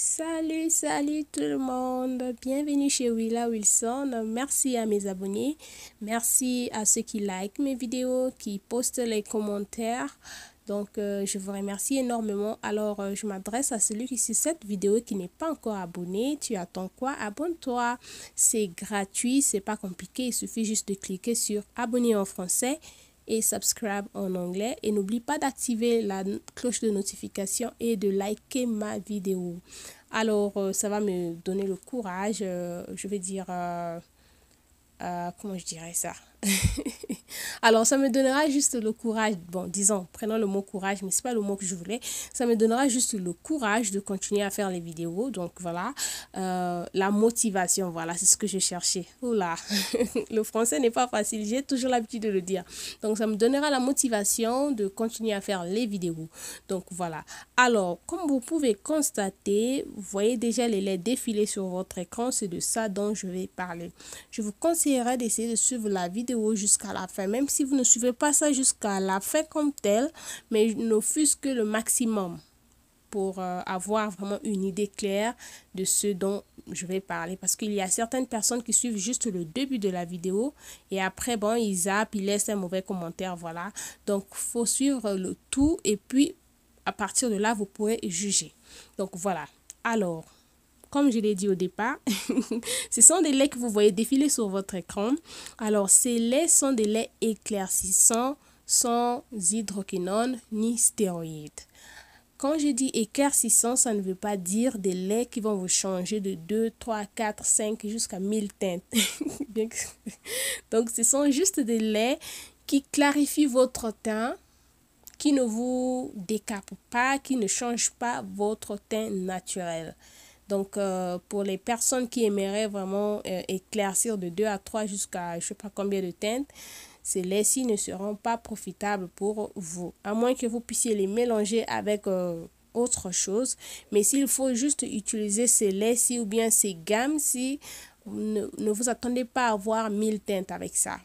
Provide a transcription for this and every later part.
Salut, salut tout le monde. Bienvenue chez Willa Wilson. Merci à mes abonnés. Merci à ceux qui like mes vidéos, qui postent les commentaires. Donc, euh, je vous remercie énormément. Alors, euh, je m'adresse à celui qui suit cette vidéo qui n'est pas encore abonné. Tu attends quoi? Abonne-toi. C'est gratuit, c'est pas compliqué. Il suffit juste de cliquer sur abonner en français et subscribe en anglais. Et n'oublie pas d'activer la cloche de notification et de liker ma vidéo. Alors, euh, ça va me donner le courage, je vais dire, comment je dirais ça? Alors, ça me donnera juste le courage, bon, disons, prenons le mot courage, mais c'est pas le mot que je voulais. Ça me donnera juste le courage de continuer à faire les vidéos. Donc, voilà, euh, la motivation, voilà, c'est ce que je cherchais. Oula, le français n'est pas facile, j'ai toujours l'habitude de le dire. Donc, ça me donnera la motivation de continuer à faire les vidéos. Donc, voilà. Alors, comme vous pouvez constater, vous voyez déjà les lettres défiler sur votre écran. C'est de ça dont je vais parler. Je vous conseillerais d'essayer de suivre la vidéo jusqu'à la fin. Même si vous ne suivez pas ça jusqu'à la fin comme tel, mais ne fût-ce que le maximum pour euh, avoir vraiment une idée claire de ce dont je vais parler. Parce qu'il y a certaines personnes qui suivent juste le début de la vidéo et après, bon, ils zappent, ils laissent un mauvais commentaire, voilà. Donc, faut suivre le tout et puis, à partir de là, vous pourrez juger. Donc, voilà. Alors, comme je l'ai dit au départ, ce sont des laits que vous voyez défiler sur votre écran. Alors, ces laits sont des laits éclaircissants sans hydroquinone ni stéroïdes. Quand je dis éclaircissant, ça ne veut pas dire des laits qui vont vous changer de 2, 3, 4, 5 jusqu'à 1000 teintes. Donc, ce sont juste des laits qui clarifient votre teint, qui ne vous décapent pas, qui ne changent pas votre teint naturel. Donc, euh, pour les personnes qui aimeraient vraiment euh, éclaircir de 2 à 3 jusqu'à je ne sais pas combien de teintes, ces laits-ci ne seront pas profitables pour vous, à moins que vous puissiez les mélanger avec euh, autre chose. Mais s'il faut juste utiliser ces laits-ci ou bien ces gammes-ci, ne, ne vous attendez pas à avoir 1000 teintes avec ça.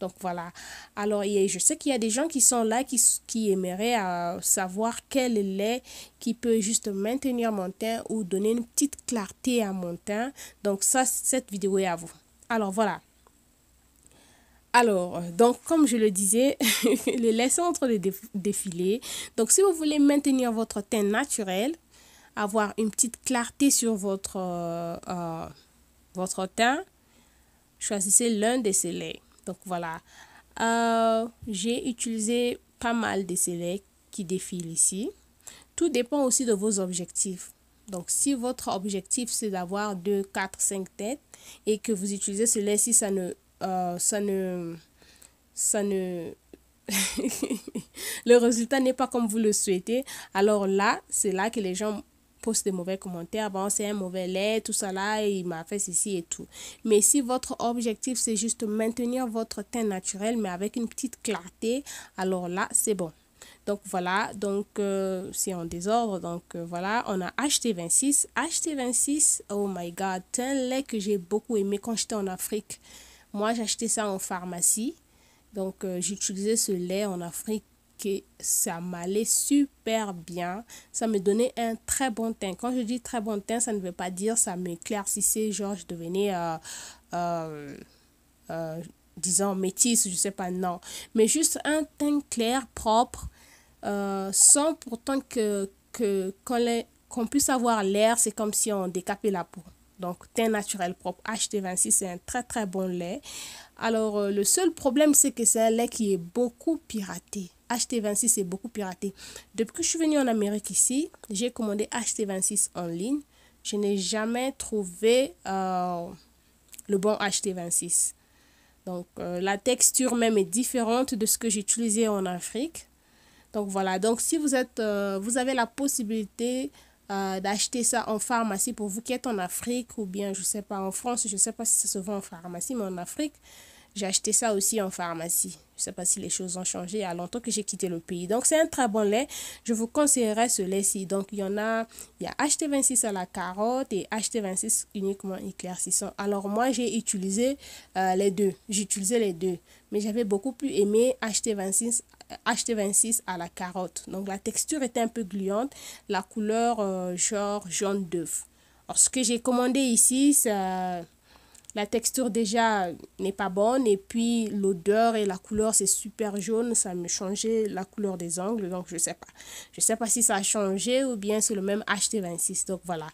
Donc voilà. Alors, je sais qu'il y a des gens qui sont là, qui, qui aimeraient euh, savoir quel lait qui peut juste maintenir mon teint ou donner une petite clarté à mon teint. Donc ça, cette vidéo est à vous. Alors voilà. Alors, euh, donc comme je le disais, les laits sont en train de défiler. Donc si vous voulez maintenir votre teint naturel, avoir une petite clarté sur votre, euh, votre teint, choisissez l'un de ces laits. Donc voilà, euh, j'ai utilisé pas mal de laits qui défilent ici. Tout dépend aussi de vos objectifs. Donc si votre objectif c'est d'avoir 2, 4, 5 têtes et que vous utilisez ce lait-ci, ça ne... Euh, ça ne... Ça ne... le résultat n'est pas comme vous le souhaitez. Alors là, c'est là que les gens poste des mauvais commentaires, bon, c'est un mauvais lait, tout ça là, il m'a fait ceci et tout. Mais si votre objectif, c'est juste maintenir votre teint naturel, mais avec une petite clarté, alors là, c'est bon. Donc voilà, donc euh, c'est en désordre. Donc euh, voilà, on a HT26. HT26, oh my god, c'est un lait que j'ai beaucoup aimé quand j'étais en Afrique. Moi, acheté ça en pharmacie. Donc euh, j'utilisais ce lait en Afrique que ça m'allait super bien. Ça me donnait un très bon teint. Quand je dis très bon teint, ça ne veut pas dire ça m'éclaircissait, genre je devenais, euh, euh, euh, disons, métisse, je sais pas, non. Mais juste un teint clair, propre, sans pourtant que, que qu'on puisse avoir l'air, c'est comme si on décapait la peau. Donc, teint naturel propre HT26, c'est un très très bon lait. Alors, le seul problème, c'est que c'est un lait qui est beaucoup piraté. HT26 est beaucoup piraté. Depuis que je suis venue en Amérique ici, j'ai commandé HT26 en ligne. Je n'ai jamais trouvé euh, le bon HT26. Donc, euh, la texture même est différente de ce que j'ai utilisé en Afrique. Donc, voilà. Donc, si vous, êtes, euh, vous avez la possibilité d'acheter ça en pharmacie pour vous qui êtes en Afrique ou bien, je ne sais pas, en France, je ne sais pas si ça se vend en pharmacie, mais en Afrique, J'ai acheté ça aussi en pharmacie. Je ne sais pas si les choses ont changé. Il y a longtemps que j'ai quitté le pays. Donc, c'est un très bon lait. Je vous conseillerais ce lait-ci. Donc, il y en a, il y a HT26 à la carotte et HT26 uniquement éclaircissant. Alors, moi, j'ai utilisé euh, les deux. J'ai utilisé les deux. Mais j'avais beaucoup plus aimé HT26 HT26 à la carotte. Donc la texture était un peu gluante, la couleur euh, genre jaune d'œuf. Alors ce que j'ai commandé ici, ça, la texture déjà n'est pas bonne et puis l'odeur et la couleur c'est super jaune, ça me changeait la couleur des ongles donc je sais pas. Je sais pas si ça a changé ou bien c'est le même HT26 donc voilà.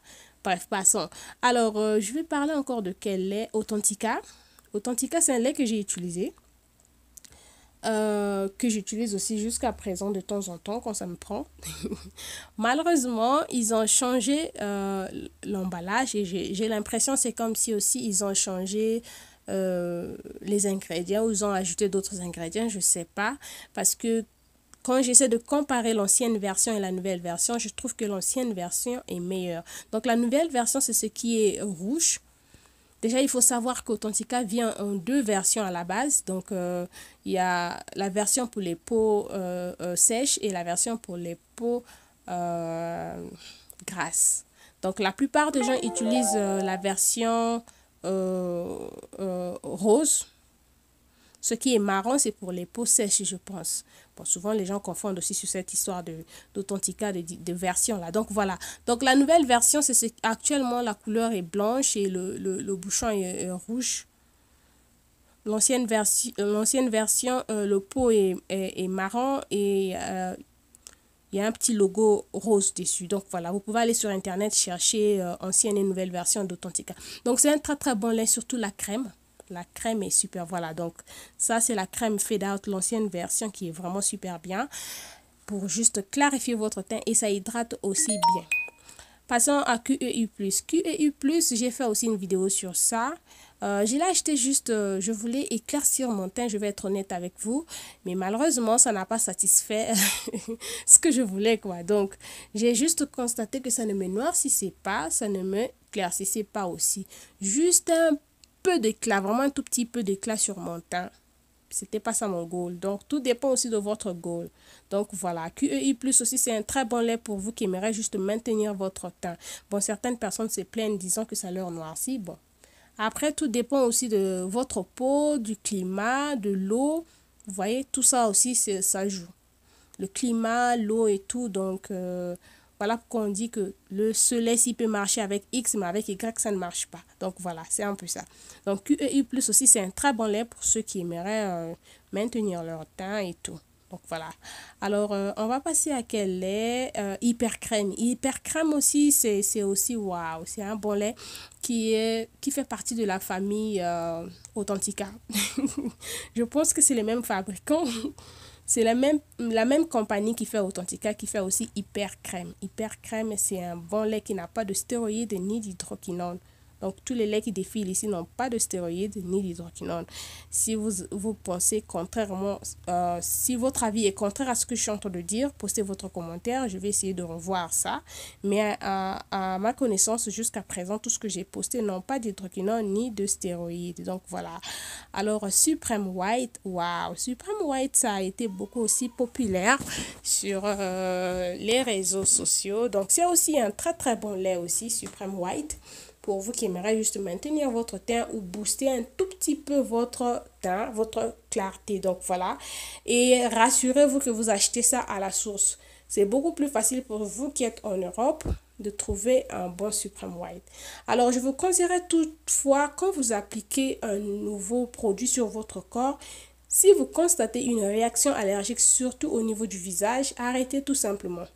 Bref, passons. Alors euh, je vais parler encore de quel lait Authentica. Authentica c'est un lait que j'ai utilisé. Euh, que j'utilise aussi jusqu'à présent de temps en temps quand ça me prend. Malheureusement, ils ont changé euh, l'emballage et j'ai l'impression c'est comme si aussi ils ont changé euh, les ingrédients ou ils ont ajouté d'autres ingrédients, je sais pas. Parce que quand j'essaie de comparer l'ancienne version et la nouvelle version, je trouve que l'ancienne version est meilleure. Donc la nouvelle version, c'est ce qui est rouge Déjà, il faut savoir qu'Authentica vient en deux versions à la base. Donc, euh, il y a la version pour les peaux euh, euh, sèches et la version pour les peaux grasses. Donc, la plupart des gens utilisent la version rose ce qui est marrant, c'est pour les peaux sèches, je pense. Bon, souvent, les gens confondent aussi sur cette histoire d'Authentica, de, version là. Donc, voilà. Donc, la nouvelle version, c'est actuellement, la couleur est blanche et le, bouchon est, rouge. L'ancienne version, l'ancienne version euh, le pot est, est, marron et euh, il y a un petit logo rose dessus. Donc voilà, vous pouvez aller sur internet chercher euh, ancienne et nouvelle version d'Authentica. Donc c'est un très très bon lait, surtout la crème. La crème est super. Voilà, donc ça, c'est la crème Fade Out, l'ancienne version qui est vraiment super bien pour juste clarifier votre teint et ça hydrate aussi bien. Passons à QEU+. QEU+, j'ai fait aussi une vidéo sur ça. Euh, je juste, euh, je voulais éclaircir mon teint, je vais être honnête avec vous. Mais malheureusement, ça n'a pas satisfait ce que je voulais, quoi. Donc, j'ai juste constaté que ça ne me noircissait pas, ça ne me éclaircissait pas aussi. Juste un d'éclat, vraiment un tout petit peu d'éclat sur mon teint. C'était pas ça mon goal. Donc, tout dépend aussi de votre goal. Donc, voilà. QEI Plus aussi, c'est un très bon lait pour vous qui aimeriez juste maintenir votre teint. Bon, certaines personnes se plaignent disant que ça leur noircit. Bon. Après, tout dépend aussi de votre peau, du climat, de l'eau. Vous voyez, tout ça aussi, ça joue. Le climat, l'eau et tout. Donc, euh, voilà pourquoi on dit que le soleil, s'il peut marcher avec X, mais avec Y, ça ne marche pas. Donc voilà, c'est un peu ça. Donc QEI aussi, c'est un très bon lait pour ceux qui aimeraient euh, maintenir leur teint et tout. Donc voilà. Alors, euh, on va passer à quel lait euh, Hyper crème. Aussi, c'est aussi waouh. C'est un bon lait qui, est, qui fait partie de la famille Authentica. Je pense que c'est les mêmes fabricants. C'est la même, la même compagnie qui fait Authentica, qui fait aussi Hyper Crème. Hyper Crème, c'est un bon lait qui n'a pas de stéroïdes ni d'hydroquinone. Donc, tous les laits qui défilent ici n'ont pas de stéroïdes ni d'hydroquinone. Si vous, vous pensez contrairement, euh, si votre avis est contraire à ce que je suis en train de dire, postez votre commentaire. Je vais essayer de revoir ça. Mais à, à ma connaissance, jusqu'à présent, tout ce que j'ai posté n'ont pas d'hydroquinone ni de stéroïdes. Donc, voilà. Alors, Supreme White, waouh! Supreme White, ça a été beaucoup aussi populaire sur euh, les réseaux sociaux. Donc, c'est aussi un très, très bon lait aussi, Supreme White pour vous qui aimeriez juste maintenir votre teint ou booster un tout petit peu votre teint, votre clarté. Donc voilà. Et rassurez-vous que vous achetez ça à la source. C'est beaucoup plus facile pour vous qui êtes en Europe de trouver un bon Supreme White. Alors, je vous conseillerais toutefois, quand vous appliquez un nouveau produit sur votre corps, si vous constatez une réaction allergique, surtout au niveau du visage, arrêtez tout simplement.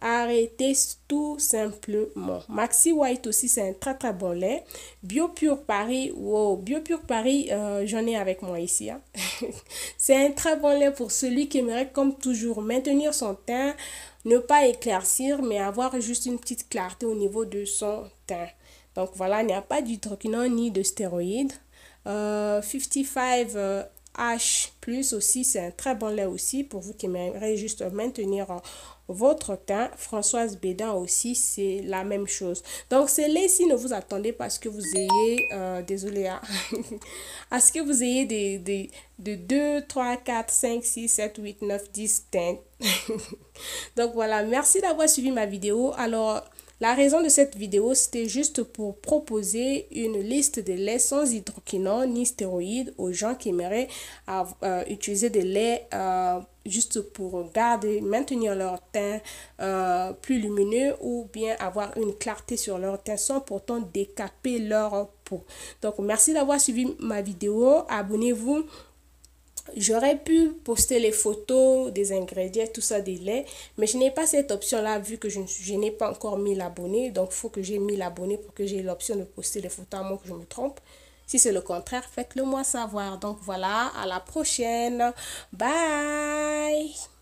Arrêtez tout simplement. Maxi White aussi, c'est un très très bon lait. BioPure Paris, wow, BioPure Paris, euh, j'en ai avec moi ici. Hein. c'est un très bon lait pour celui qui aimerait, comme toujours, maintenir son teint, ne pas éclaircir, mais avoir juste une petite clarté au niveau de son teint. Donc voilà, il n'y a pas d'hydroquinone ni de stéroïdes. 55 euh, H+, aussi, c'est un très bon lait aussi pour vous qui aimeriez juste maintenir votre teint. Françoise Bédin aussi, c'est la même chose. Donc, ces laits-ci, ne vous attendez pas à ce que vous ayez, euh, désolé, hein, à ce que vous ayez des, des, de 2, 3, 4, 5, 6, 7, 8, 9, 10 teintes. Donc, voilà, merci d'avoir suivi ma vidéo. Alors, la raison de cette vidéo, c'était juste pour proposer une liste de laits sans hydroquinone ni stéroïdes aux gens qui aimeraient euh, utiliser des laits euh, juste pour garder, maintenir leur teint euh, plus lumineux ou bien avoir une clarté sur leur teint sans pourtant décaper leur peau. Donc, merci d'avoir suivi ma vidéo. Abonnez-vous J'aurais pu poster les photos des ingrédients, tout ça des laits, mais je n'ai pas cette option-là vu que je, je n'ai pas encore mis l'abonné. Donc, il faut que j'ai mis l'abonné pour que j'ai l'option de poster les photos à moins que je me trompe. Si c'est le contraire, faites-le moi savoir. Donc voilà, à la prochaine. Bye